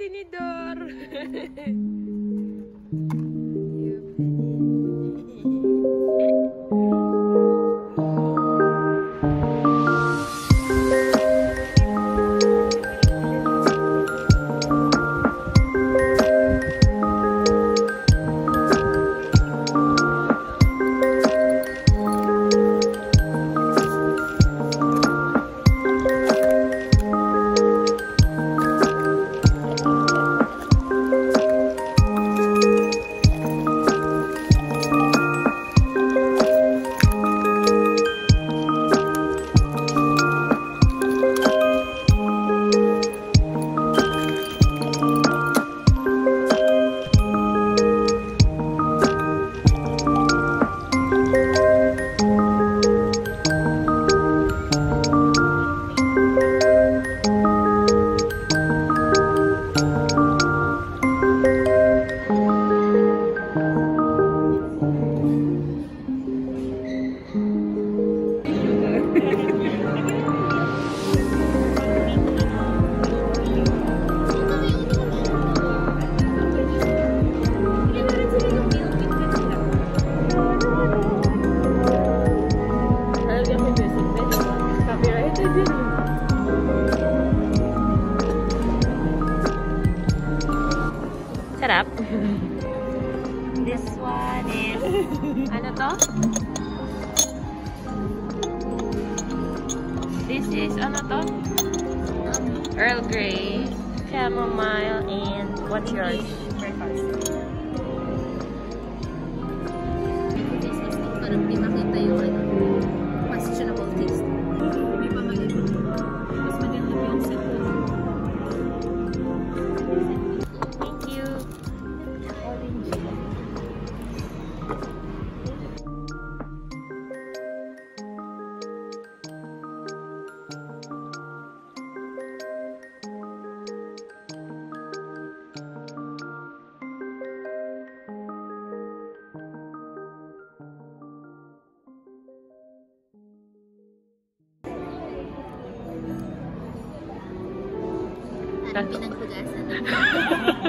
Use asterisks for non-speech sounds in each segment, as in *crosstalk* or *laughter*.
Sarap. *laughs* This one is, ano to? This is, ano to? Earl Grey, chamomile, and what's yours? breakfast. This is Minang Pugasan.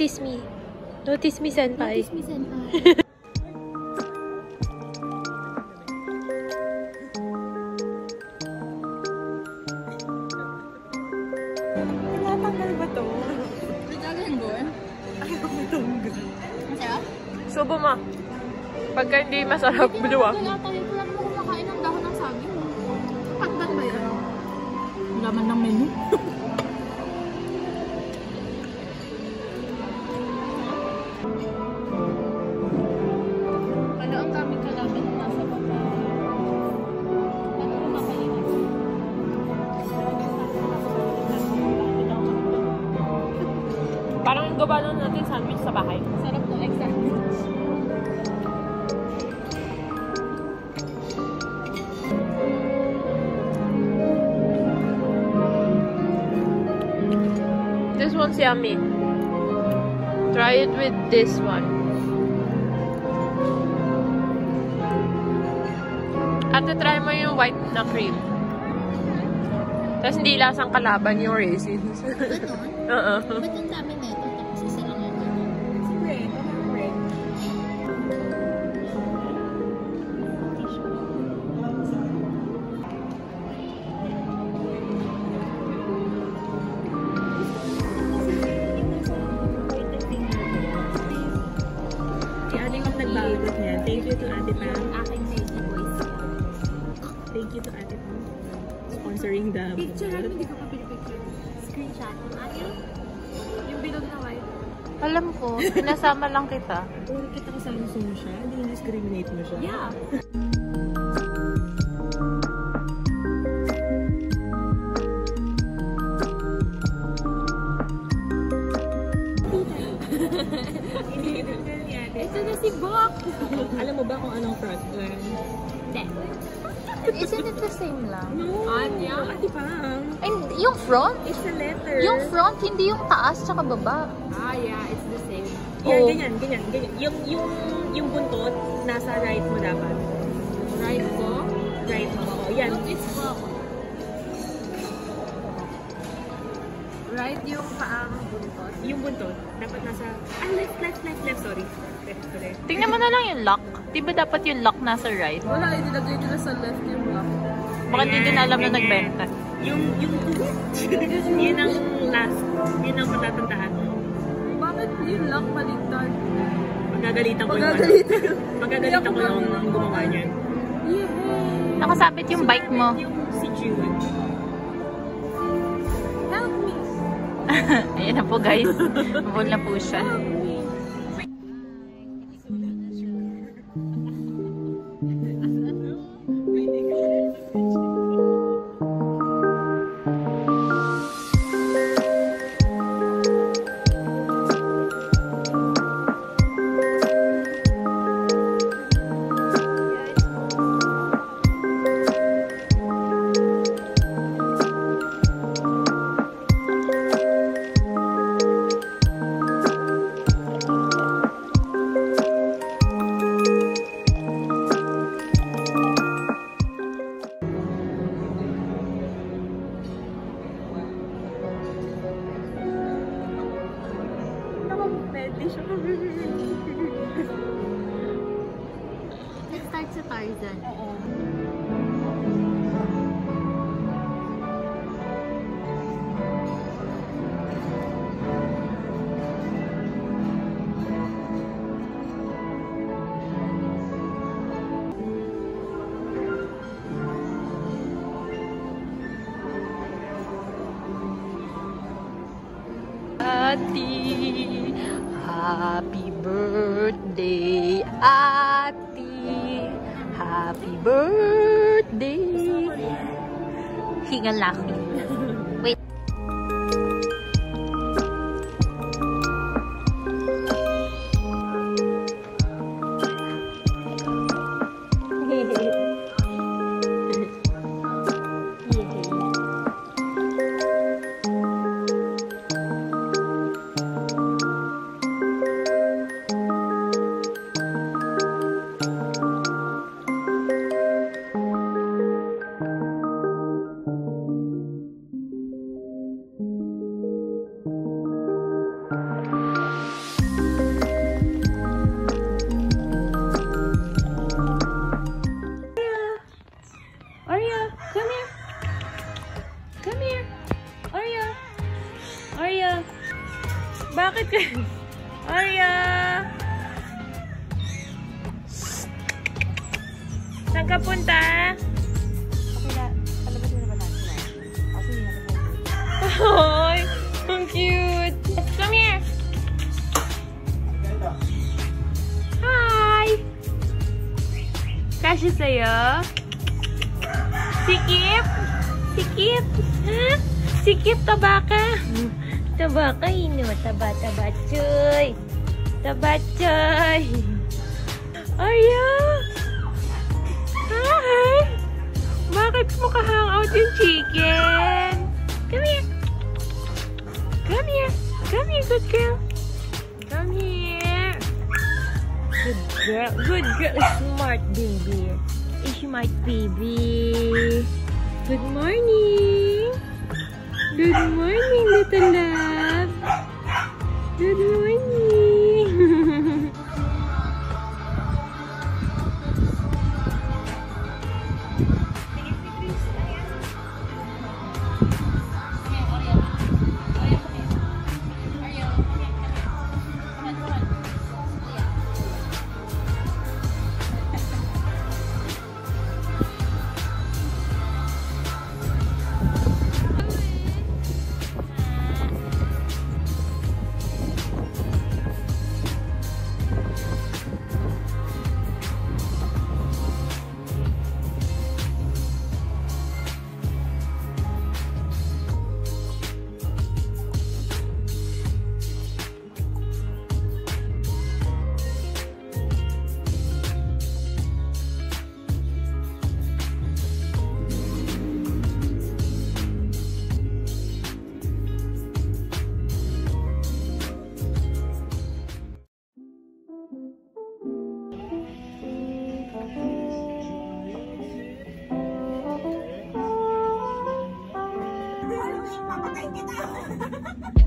Notice me. Notice me, senpai. Notice me, senpai. *laughs* Tinatanggal ba to? Mo? Ayaw mo tanggal. Ang sarap? Subo mo. Pagka hindi masarap, buluwa. Kaya gawa nun natin sandwich sa bahay. Sarap no, exactly. This one's yummy. Try it with this one. Ate, try mo yung white na cream. Tapos hindi lasang kalaban yung raisins. Ganon? *laughs* Oo. Ba't ang dami nito? Picture vlog. hindi ko pa pinipicture. Screenshot. Ano? Yung bilog na white. Alam ko, pinasama lang kita. Kung kita kasama mo siya, hindi discriminate mo siya. Yeah. Ito na si Bok! Alam mo ba kung anong front line? Isn't it the same lang? No! Anya? Pam. And yung front? It's a letter. Yung front, hindi yung taas tsaka baba. Ah, yeah. It's the same. Oh. Yeah, ganyan, ganyan, ganyan. Yung, yung, yung buntot, nasa right mo dapat. Right ko? Right mo. Oo, yan. It's Bok. Right yung paang buntot. Yung buntot, dapat nasa... Ah, left, left, left, left. Sorry. Tingnan mo na lang yung lock. Di ba dapat yung lock nasa right? Wala, inilagay nila sa left yung lock. Baka hindi din alam na nagbenta. Yung, yung... *laughs* yun ang last. Yun ang patatantahan. Bakit yung lock maligtad? Magagalitan ko yung... Magagalitan ko yung gumawa niyan. Nakasabit yung bike mo. Yung si Jude. Help me! *laughs* Ayan na po guys. Mabul na po siya. Tarzan. Oo. Happy birthday, Ate. Happy birthday. Hingan lang. Wait. Bakit ka? Arya. Saan ka punta? Ay, ang cute. Come here. Hi. Kasya sa'yo? Sikip? Sikip? Ha? Sikip, taba ka? Taba ka, ino. Taba, taba, choy. Taba, choy. Arya! Hi! Bakit mo ka-hangout yung chicken? Come here. Come here. Come here, good girl. Come here. Good girl. Good girl. Smart baby. Smart baby. Good morning. Good morning, little love. Ha ha ha ha!